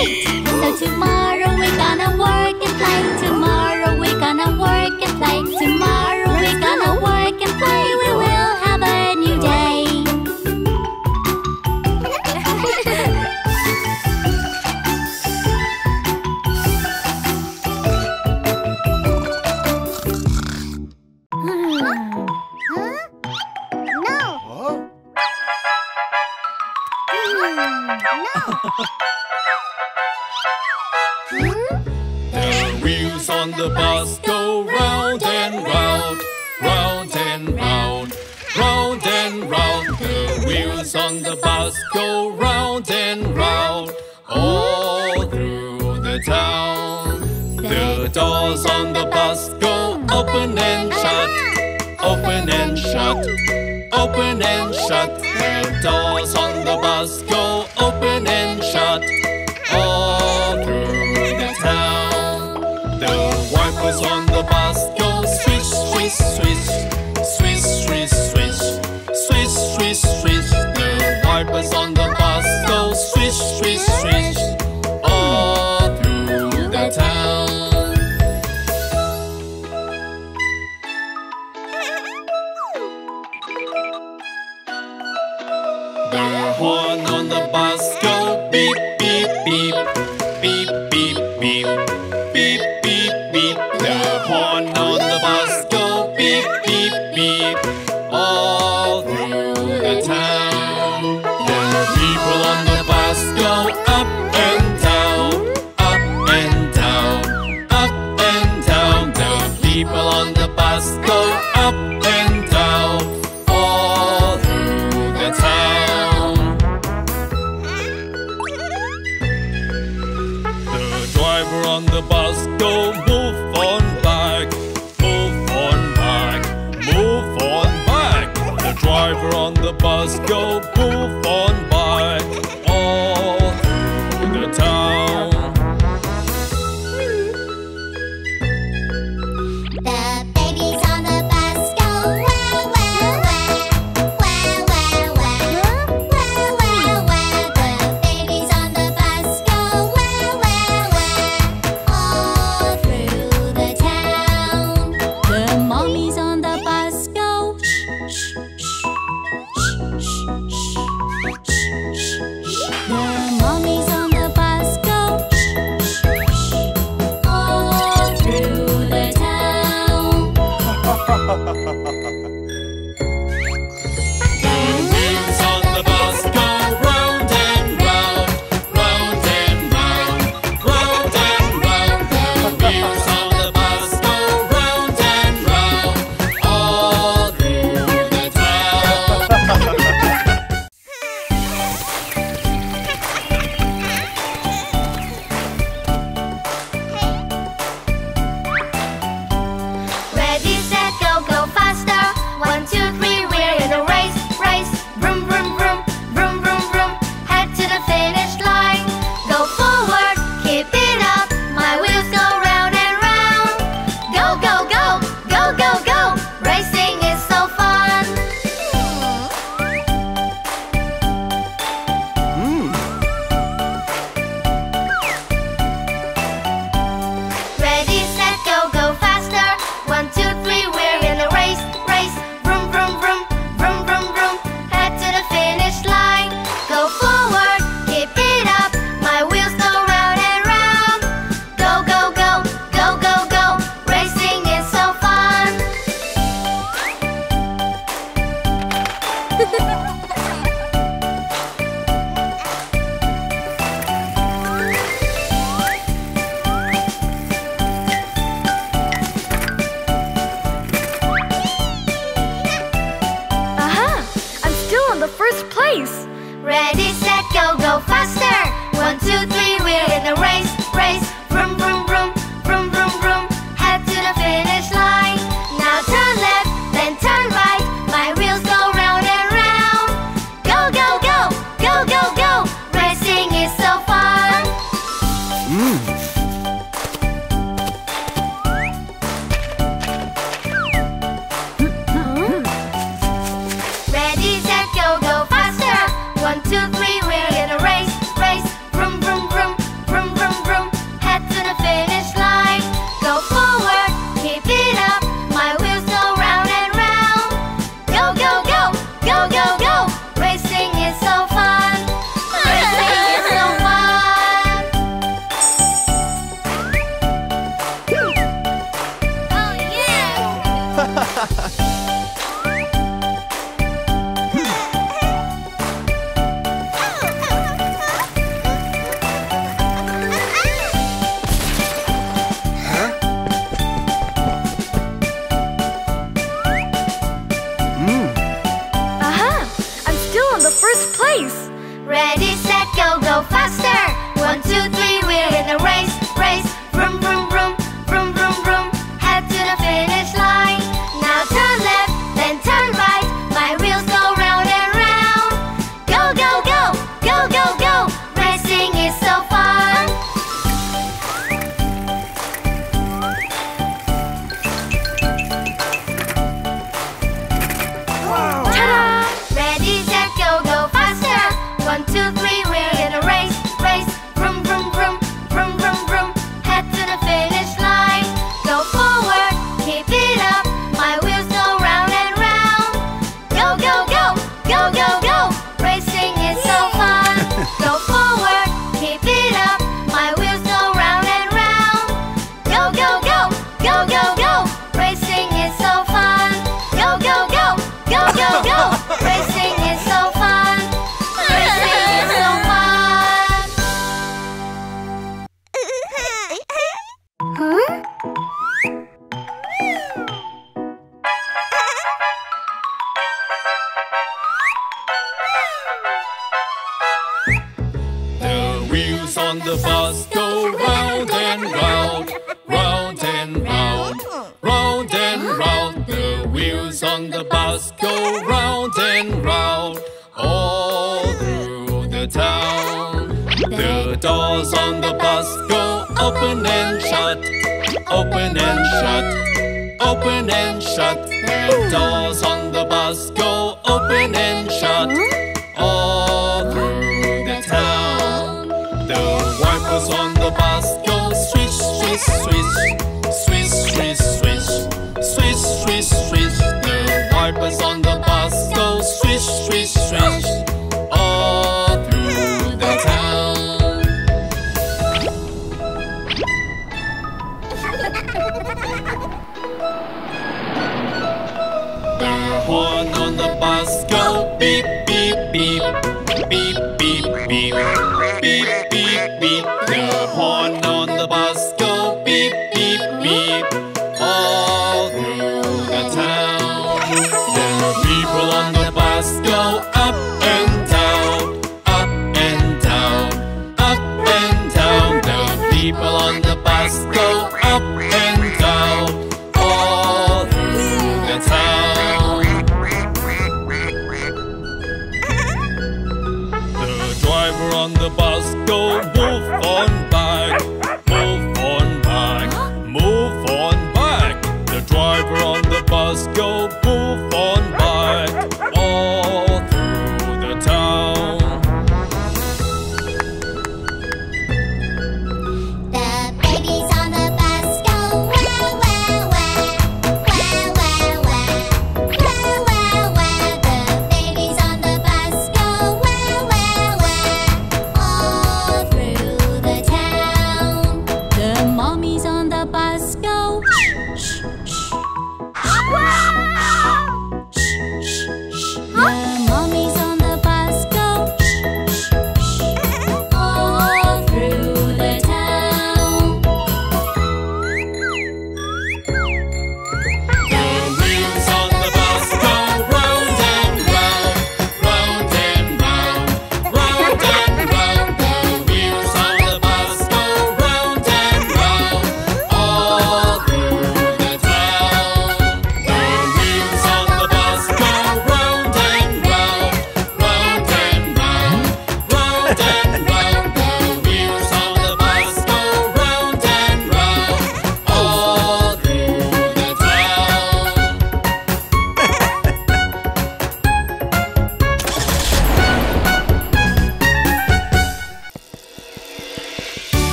So tomorrow we're gonna work and play. Tomorrow we're gonna work and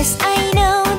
Yes, I know.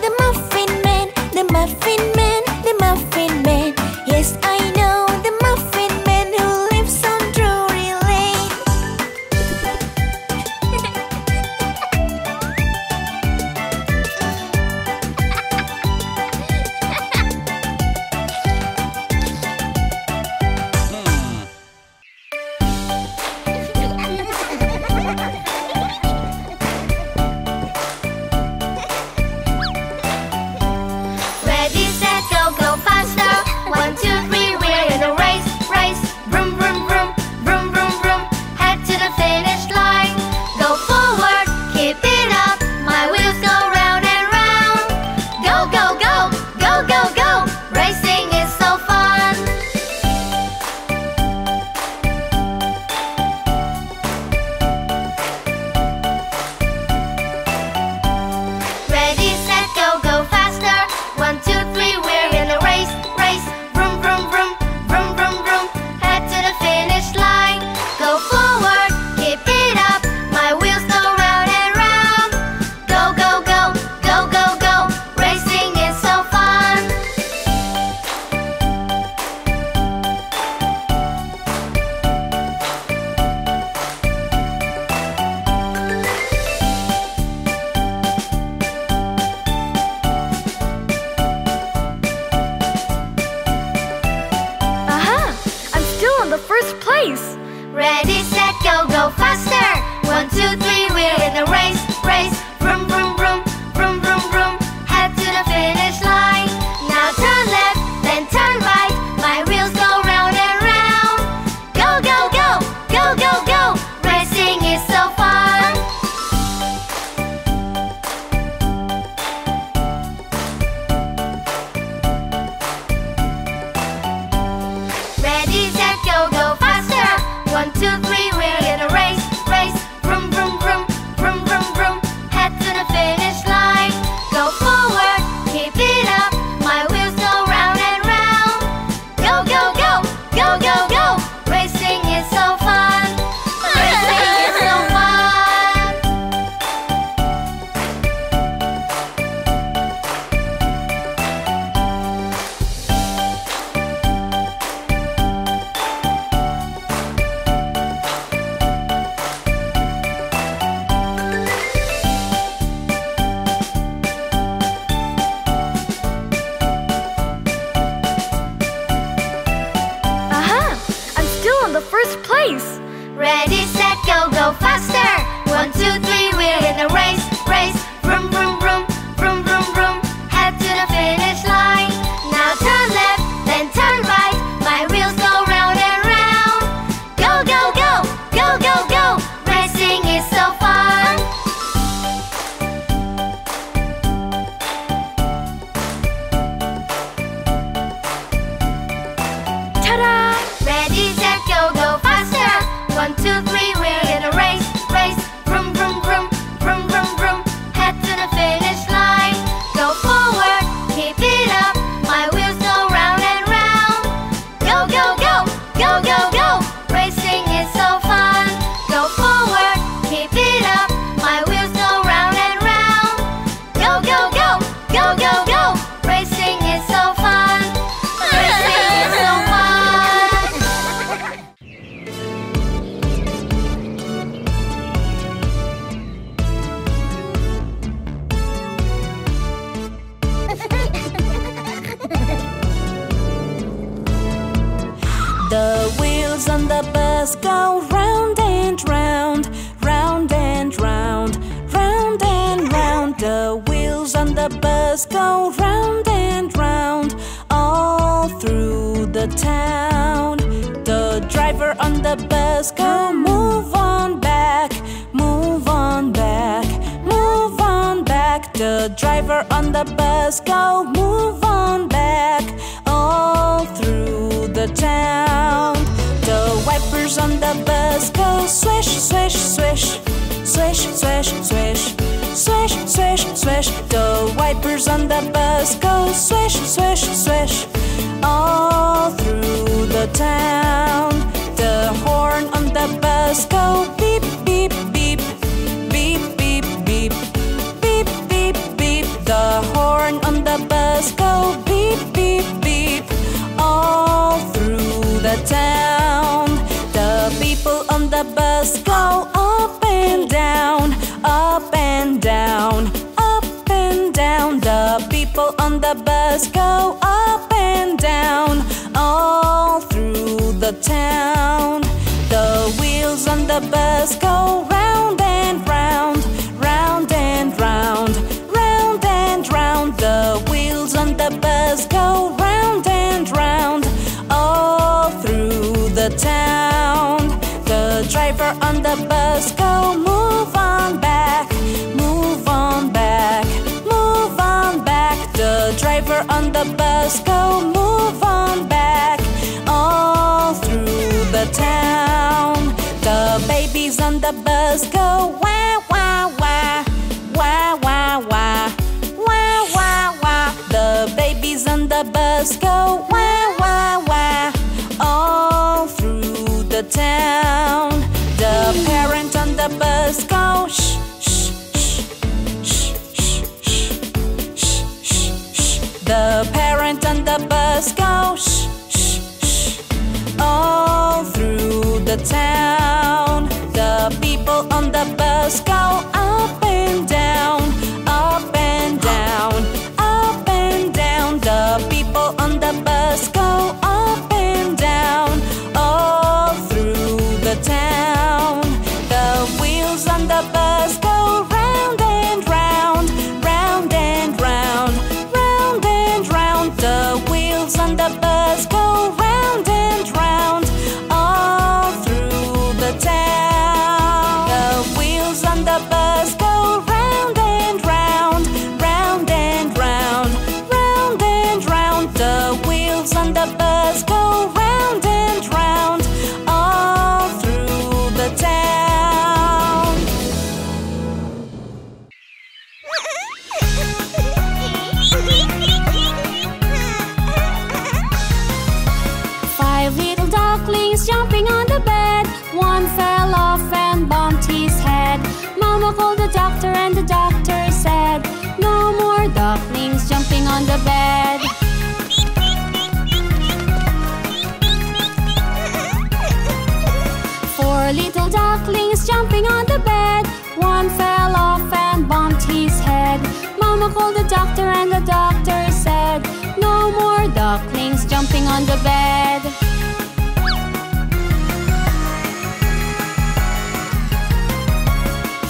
Mama called the doctor and the doctor said No more ducklings jumping on the bed.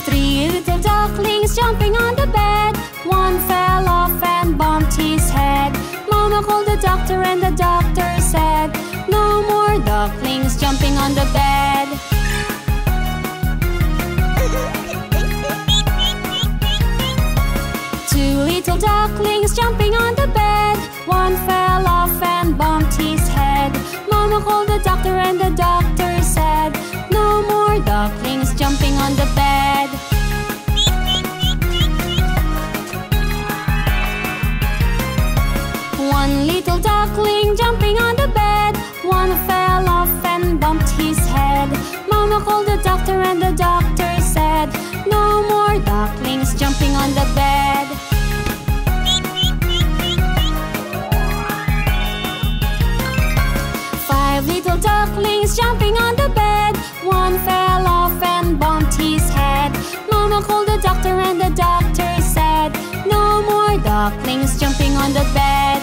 Three little ducklings jumping on the bed. One fell off and bumped his head. Mama called the doctor and the doctor said No more ducklings jumping on the bed. Little duckling's jumping on the bed. One fell off and bumped his head. Mama called the doctor and the doctor said, No more ducklings jumping on the bed. One little duckling jumping on the bed. One fell off and bumped his head. Mama called the doctor and the doctor said, No more ducklings jumping on the bed. ducklings jumping on the bed. One fell off and bumped his head. Mama called the doctor and the doctor said, No more ducklings jumping on the bed.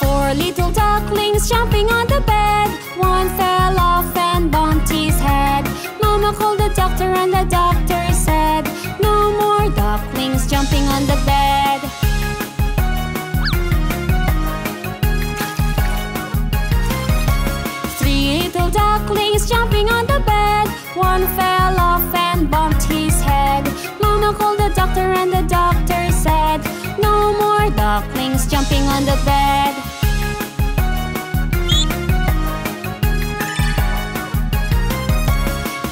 Four little ducklings jumping on the bed. One fell off and bumped his head. Mama called the doctor and the doctor said, No more ducklings jumping on the bed. ducklings jumping on the bed. One fell off and bumped his head. Mama called the doctor and the doctor said, No more ducklings jumping on the bed.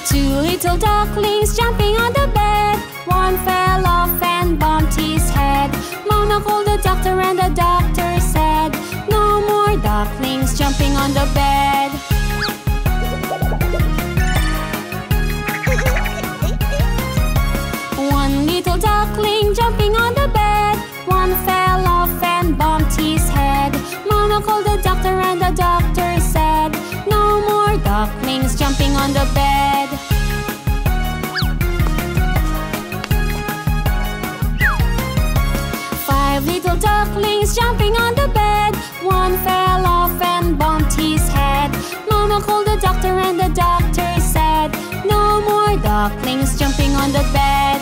Two little ducklings jumping on the bed. One fell off and bumped his head. Mama called the doctor and the doctor said, No more ducklings jumping on the bed. Jumping on the bed. Five little ducklings jumping on the bed. One fell off and bumped his head. Mama called the doctor, and the doctor said, No more ducklings jumping on the bed.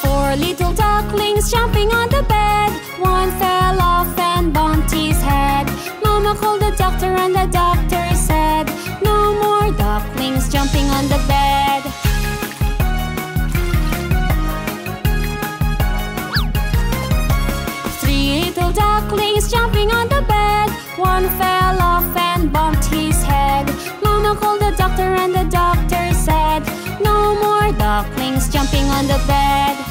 Four little ducklings jumping on the bed. One fell off and. Called the doctor, and the doctor said, No more ducklings jumping on the bed. Three little ducklings jumping on the bed. One fell off and bumped his head. Mama called the doctor, and the doctor said, No more ducklings jumping on the bed.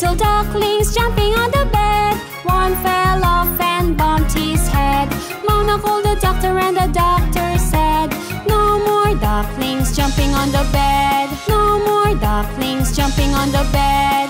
Little ducklings jumping on the bed. One fell off and bumped his head. Mama called the doctor, and the doctor said, No more ducklings jumping on the bed. No more ducklings jumping on the bed.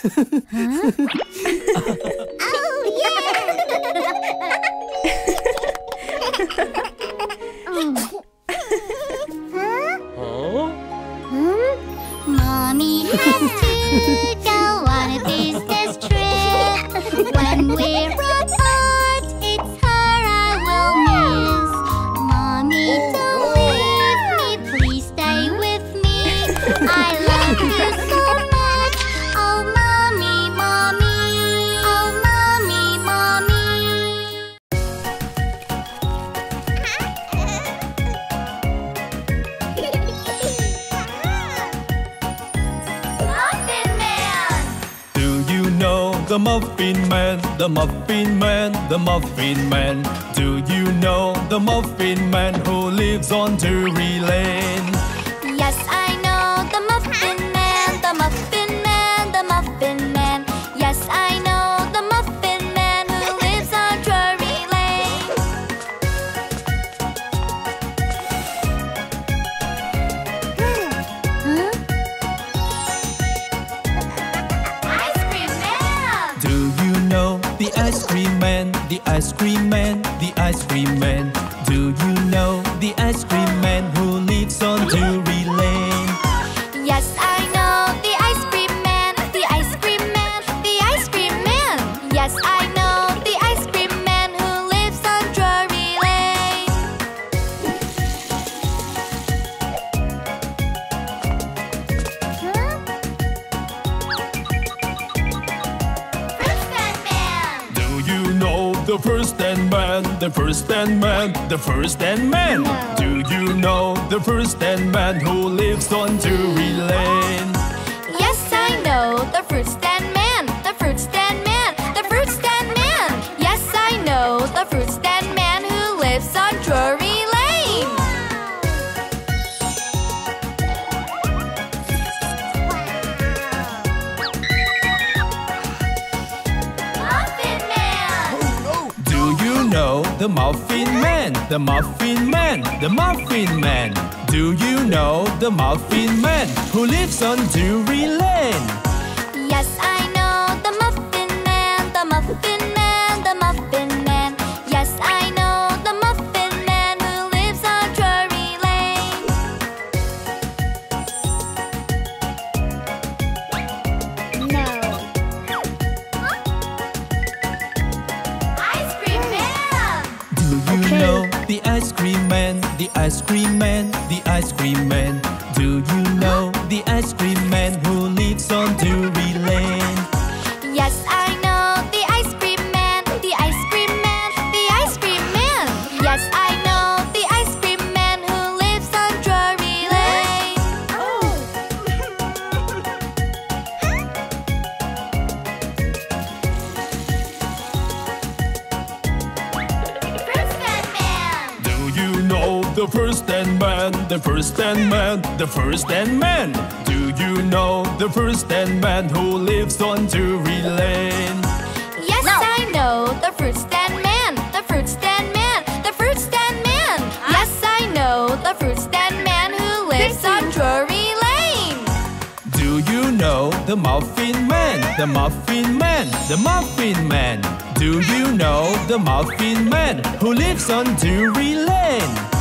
huh? Muffin Man, the Muffin Man. Do you know the Muffin Man who lives on Drury Lane? first-hand man. No. Do you know the first-hand man who lives on Drury Lane? Yes, I know the first-hand man, the first-hand man. the Muffin Man, the Muffin Man, the Muffin Man. Do you know the Muffin Man who lives on Drury Lane? the first dead man. Do you know the first dead man who lives on Drury Lane? Yes, no. I know the first dead man, the first dead man, the first dead man. I yes, I know the first dead man who lives on Drury Lane. Do you know the Muffin Man, the Muffin Man, the Muffin Man? Do you know the Muffin Man who lives on Drury Lane?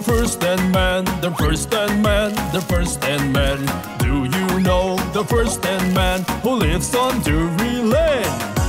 the first and man, the first and man, the first and man. Do you know the first and man who lives on Drury Lane?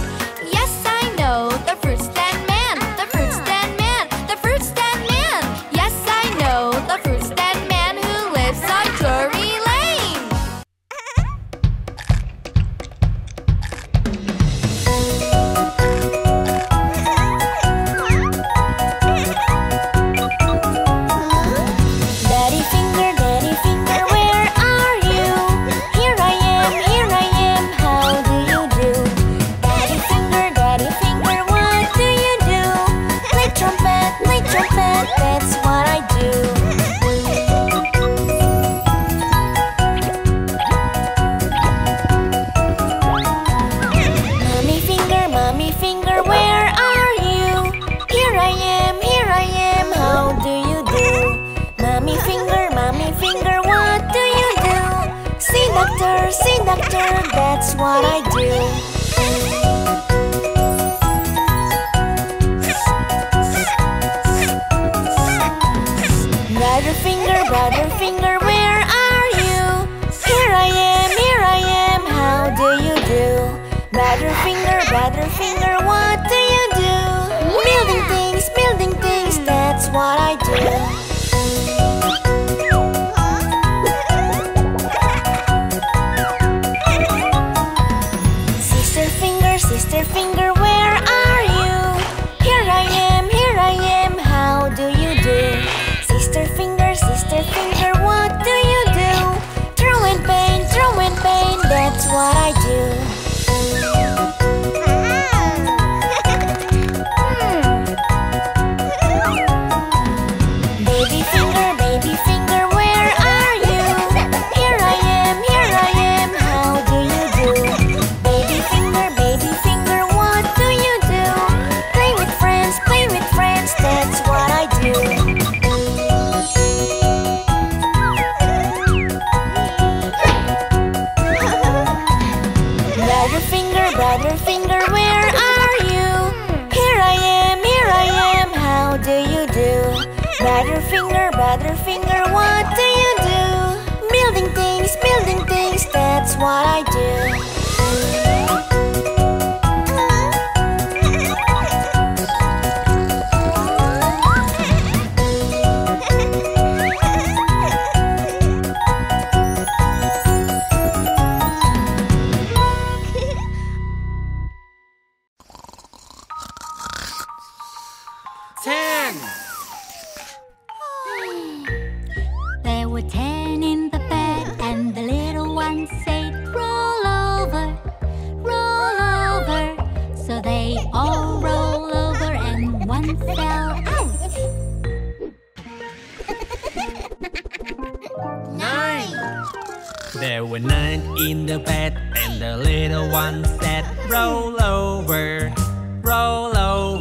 and the little one said, roll over, roll over.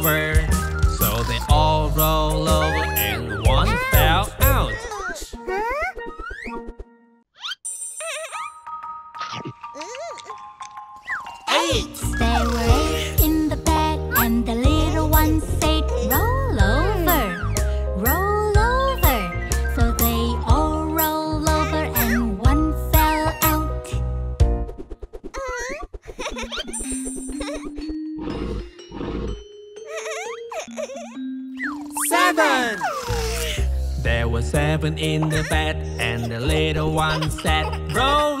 in the bed, and the little one said, Roll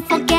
for.